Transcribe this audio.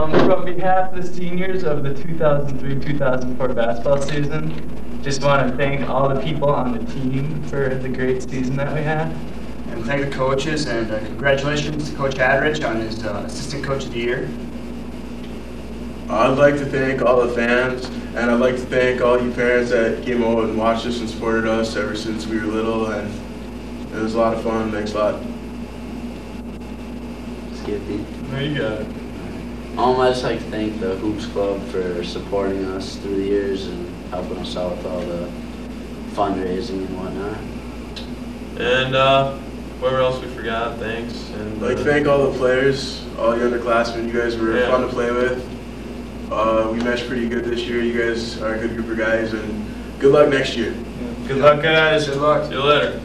Um, from behalf of the seniors of the 2003-2004 basketball season, just want to thank all the people on the team for the great season that we had. And thank the coaches, and uh, congratulations to Coach Adrich on his uh, Assistant Coach of the Year. I'd like to thank all the fans, and I'd like to thank all you parents that came over and watched us and supported us ever since we were little, and it was a lot of fun. Thanks a lot. Skippy. There you go. Um, I'd just like to thank the Hoops Club for supporting us through the years and helping us out with all the fundraising and whatnot. And uh, whoever else we forgot, thanks. And I'd like uh, thank all the players, all you underclassmen. You guys were Yeah. fun to play with. Uh, we meshed pretty good this year. You guys are a good group of guys, and good luck next year. Good luck, guys. Good luck. See you later.